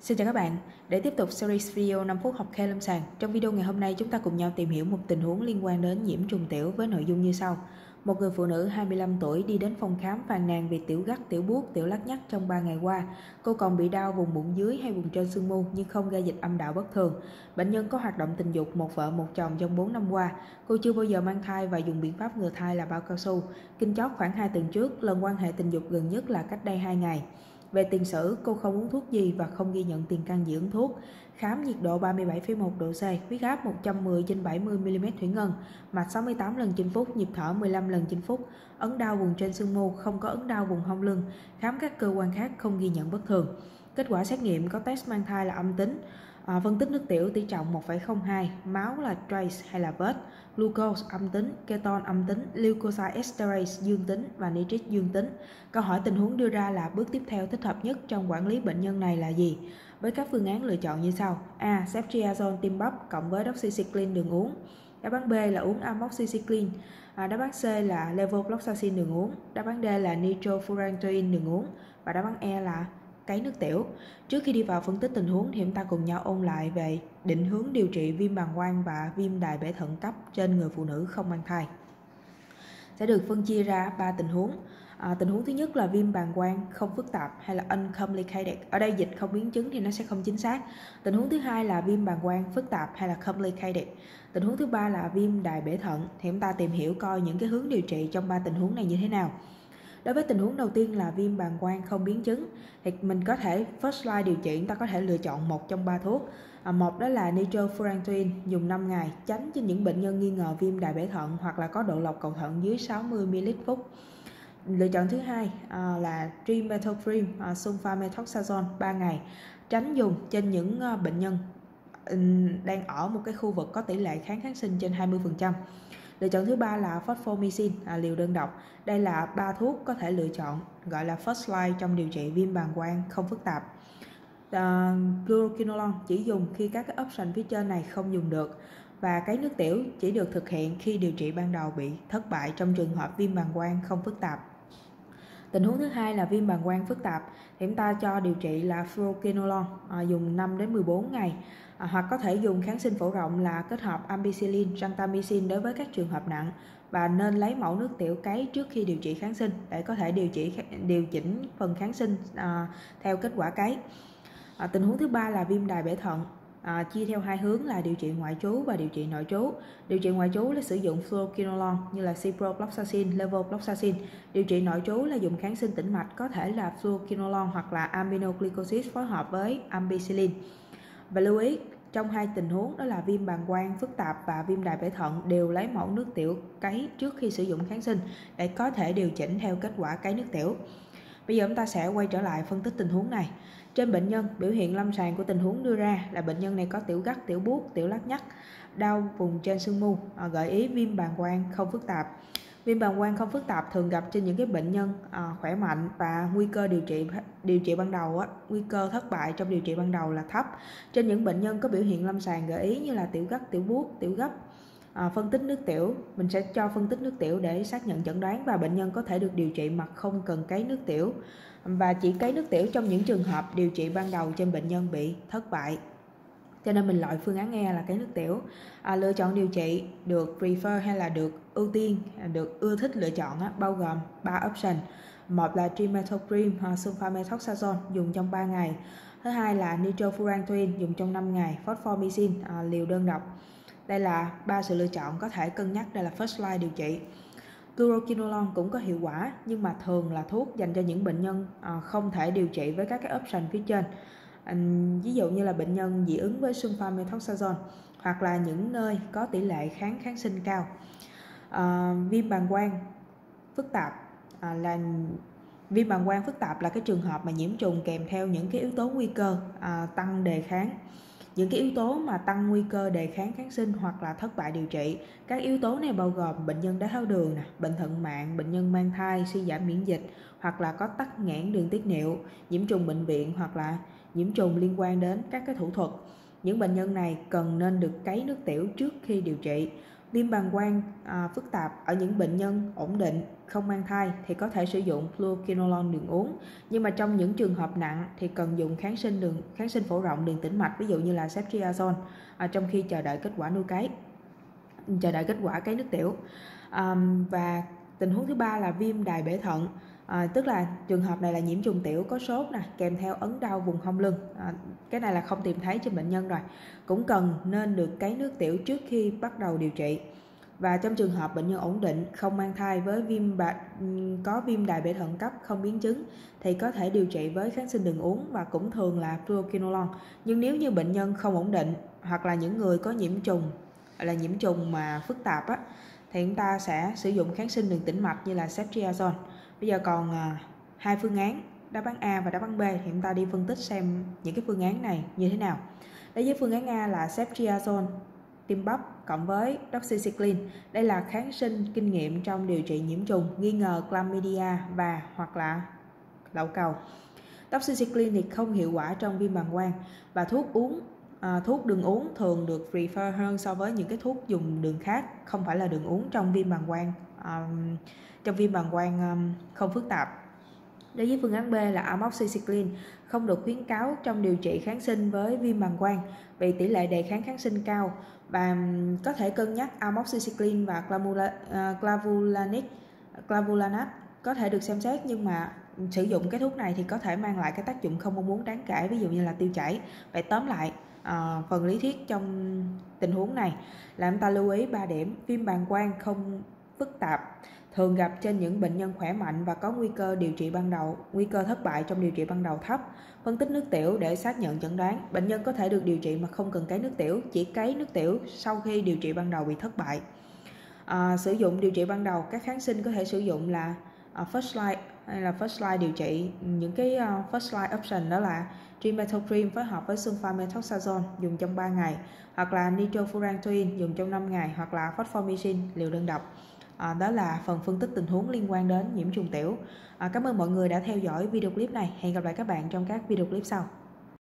Xin chào các bạn, để tiếp tục series video 5 phút học khe lâm sàng, trong video ngày hôm nay chúng ta cùng nhau tìm hiểu một tình huống liên quan đến nhiễm trùng tiểu với nội dung như sau. Một người phụ nữ 25 tuổi đi đến phòng khám phàn nàn vì tiểu gắt, tiểu buốt, tiểu lắc nhắc trong 3 ngày qua. Cô còn bị đau vùng bụng dưới hay vùng trên xương mu nhưng không gây dịch âm đạo bất thường. Bệnh nhân có hoạt động tình dục một vợ một chồng trong 4 năm qua. Cô chưa bao giờ mang thai và dùng biện pháp ngừa thai là bao cao su. Kinh chót khoảng 2 tuần trước, lần quan hệ tình dục gần nhất là cách đây 2 ngày. Về tiền sử, cô không uống thuốc gì và không ghi nhận tiền căn dị ứng thuốc. Khám nhiệt độ 37,1 độ C, huyết áp 110 trên 70 mm thủy ngân, mạch 68 lần trên phút, nhịp thở 15 lần trên phút, ấn đau vùng trên xương mu, không có ấn đau vùng hông lưng. Khám các cơ quan khác không ghi nhận bất thường. Kết quả xét nghiệm có test mang thai là âm tính. À, phân tích nước tiểu tỷ trọng 1,02, máu là trace hay là vết, glucose âm tính, keton âm tính, leukocytesterase dương tính và nitric dương tính. Câu hỏi tình huống đưa ra là bước tiếp theo thích hợp nhất trong quản lý bệnh nhân này là gì? Với các phương án lựa chọn như sau. A. Ceftriaxone tiêm bắp cộng với doxycycline đường uống. Đáp án B là uống amoxicillin. À, đáp án C là levofloxacin đường uống. Đáp án D là nitrofurantoin đường uống. Và đáp án E là cấy nước tiểu. Trước khi đi vào phân tích tình huống thì chúng ta cùng nhau ôn lại về định hướng điều trị viêm bàng quang và viêm đài bể thận cấp trên người phụ nữ không mang thai. Sẽ được phân chia ra ba tình huống. À, tình huống thứ nhất là viêm bàng quang không phức tạp hay là uncomplicated. Ở đây dịch không biến chứng thì nó sẽ không chính xác. Tình huống thứ hai là viêm bàng quang phức tạp hay là complicated. Tình huống thứ ba là viêm đài bể thận. Thì chúng ta tìm hiểu coi những cái hướng điều trị trong ba tình huống này như thế nào. Đối với tình huống đầu tiên là viêm bàng quang không biến chứng thì mình có thể first line điều trị chúng ta có thể lựa chọn một trong ba thuốc. À, một đó là nitrofurantoin dùng 5 ngày tránh cho những bệnh nhân nghi ngờ viêm đại bể thận hoặc là có độ lọc cầu thận dưới 60 ml phút. Lựa chọn thứ hai à, là trimethoprim à, sulfamethoxazole 3 ngày tránh dùng trên những à, bệnh nhân đang ở một cái khu vực có tỷ lệ kháng kháng sinh trên 20%. Lựa chọn thứ ba là fosfomycin à, liều đơn độc. Đây là ba thuốc có thể lựa chọn gọi là first line trong điều trị viêm bàng quang không phức tạp. À, fluoroquinolone chỉ dùng khi các cái option phía trên này không dùng được và cái nước tiểu chỉ được thực hiện khi điều trị ban đầu bị thất bại trong trường hợp viêm bàng quang không phức tạp. Tình huống thứ hai là viêm bàng quang phức tạp. Thì chúng ta cho điều trị là fluoquinolone à, dùng 5 đến 14 ngày. À, hoặc có thể dùng kháng sinh phổ rộng là kết hợp ampicillin, gentamicin đối với các trường hợp nặng. Và nên lấy mẫu nước tiểu cấy trước khi điều trị kháng sinh để có thể điều trị điều chỉnh phần kháng sinh à, theo kết quả cấy. À, tình huống thứ ba là viêm đài bể thận à, chia theo hai hướng là điều trị ngoại trú và điều trị nội trú. Điều trị ngoại trú là sử dụng fluoroquinolone như là ciprofloxacin, levofloxacin. Điều trị nội trú là dùng kháng sinh tĩnh mạch có thể là fluoroquinolone hoặc là aminoglycosid phối hợp với ampicillin. Và lưu ý, trong hai tình huống đó là viêm bàng quang phức tạp và viêm đại bể thận đều lấy mẫu nước tiểu cấy trước khi sử dụng kháng sinh để có thể điều chỉnh theo kết quả cấy nước tiểu. Bây giờ chúng ta sẽ quay trở lại phân tích tình huống này. Trên bệnh nhân, biểu hiện lâm sàng của tình huống đưa ra là bệnh nhân này có tiểu gắt, tiểu buốt, tiểu lắc nhắc, đau vùng trên xương mu, à, gợi ý viêm bàng quang không phức tạp. Viêm bàng quang không phức tạp thường gặp trên những cái bệnh nhân à, khỏe mạnh và nguy cơ điều trị điều trị ban đầu á, nguy cơ thất bại trong điều trị ban đầu là thấp. Trên những bệnh nhân có biểu hiện lâm sàng gợi ý như là tiểu gắt, tiểu buốt, tiểu gấp, à, phân tích nước tiểu. Mình sẽ cho phân tích nước tiểu để xác nhận chẩn đoán và bệnh nhân có thể được điều trị mà không cần cấy nước tiểu. Và chỉ cấy nước tiểu trong những trường hợp điều trị ban đầu trên bệnh nhân bị thất bại. Cho nên mình loại phương án E là cấy nước tiểu. À, lựa chọn điều trị được prefer hay là được ưu tiên được ưa thích lựa chọn á, bao gồm 3 option. Một là trimethoprim hoặc sulfamethoxazole dùng trong 3 ngày. Thứ hai là nitrofurantoin dùng trong 5 ngày. Phosphomycin à, liều đơn độc đây là ba sự lựa chọn có thể cân nhắc đây là first line điều trị. Fluoroquinolone cũng có hiệu quả nhưng mà thường là thuốc dành cho những bệnh nhân à, không thể điều trị với các cái option phía trên. Ví dụ như là bệnh nhân dị ứng với sulfamethoxazole hoặc là những nơi có tỷ lệ kháng kháng sinh cao. À, viêm bàng quang phức tạp à, là viêm bàng quang phức tạp là cái trường hợp mà nhiễm trùng kèm theo những cái yếu tố nguy cơ à, tăng đề kháng những cái yếu tố mà tăng nguy cơ đề kháng kháng sinh hoặc là thất bại điều trị. Các yếu tố này bao gồm bệnh nhân đái tháo đường nè, bệnh thận mạng, bệnh nhân mang thai, suy giảm miễn dịch, hoặc là có tắc nghẽn đường tiết niệu, nhiễm trùng bệnh viện, hoặc là nhiễm trùng liên quan đến các cái thủ thuật. Những bệnh nhân này cần nên được cấy nước tiểu trước khi điều trị viêm bàng quang à, phức tạp ở những bệnh nhân ổn định không mang thai thì có thể sử dụng fluoquinolone đường uống. Nhưng mà trong những trường hợp nặng thì cần dùng kháng sinh đường kháng sinh phổ rộng đường tĩnh mạch ví dụ như là ceftriaxone à, trong khi chờ đợi kết quả nuôi cái chờ đợi kết quả cái nước tiểu. À, và tình huống thứ ba là viêm đài bể thận à, tức là trường hợp này là nhiễm trùng tiểu có sốt nè kèm theo ấn đau vùng hông lưng. À, cái này là không tìm thấy trên bệnh nhân rồi. Cũng cần nên được cấy nước tiểu trước khi bắt đầu điều trị. Và trong trường hợp bệnh nhân ổn định không mang thai với viêm bạc ừ, có viêm đại bể thận cấp không biến chứng thì có thể điều trị với kháng sinh đường uống và cũng thường là fluoquinolone nhưng nếu như bệnh nhân không ổn định hoặc là những người có nhiễm trùng là nhiễm trùng mà phức tạp á thì chúng ta sẽ sử dụng kháng sinh đường tĩnh mạch như là ceftriaxone bây giờ còn à, hai phương án, đáp án A và đáp án B thì chúng ta đi phân tích xem những cái phương án này như thế nào. Đối với phương án A là ceftriaxone tiêm bắp cộng với doxycycline. Đây là kháng sinh kinh nghiệm trong điều trị nhiễm trùng, nghi ngờ chlamydia và hoặc là lậu cầu. Doxycycline thì không hiệu quả trong viêm bàng quang và thuốc uống à, thuốc đường uống thường được prefer hơn so với những cái thuốc dùng đường khác không phải là đường uống trong viêm bàng quang à, trong viêm bàng quang um, không phức tạp. Đối với phương án B là amoxicillin không được khuyến cáo trong điều trị kháng sinh với viêm bàng quang vì tỷ lệ đề kháng kháng sinh cao và um, có thể cân nhắc amoxicillin và à, clavulanic clavulanat có thể được xem xét nhưng mà sử dụng cái thuốc này thì có thể mang lại cái tác dụng không mong muốn đáng kể ví dụ như là tiêu chảy. Vậy tóm lại à, phần lý thuyết trong tình huống này là ta lưu ý 3 điểm viêm bàng quang không phức tạp thường gặp trên những bệnh nhân khỏe mạnh và có nguy cơ điều trị ban đầu, nguy cơ thất bại trong điều trị ban đầu thấp. Phân tích nước tiểu để xác nhận chẩn đoán, bệnh nhân có thể được điều trị mà không cần cấy nước tiểu, chỉ cấy nước tiểu sau khi điều trị ban đầu bị thất bại. À, sử dụng điều trị ban đầu, các kháng sinh có thể sử dụng là uh, first line hay là first line điều trị. Những cái uh, first line option đó là trimethoprim phối hợp với sulfamethoxazole dùng trong 3 ngày hoặc là nitrofurantoin dùng trong 5 ngày hoặc là fosfomycin liều đơn độc. À, đó là phần phân tích tình huống liên quan đến nhiễm trùng tiểu. À, cảm ơn mọi người đã theo dõi video clip này. Hẹn gặp lại các bạn trong các video clip sau.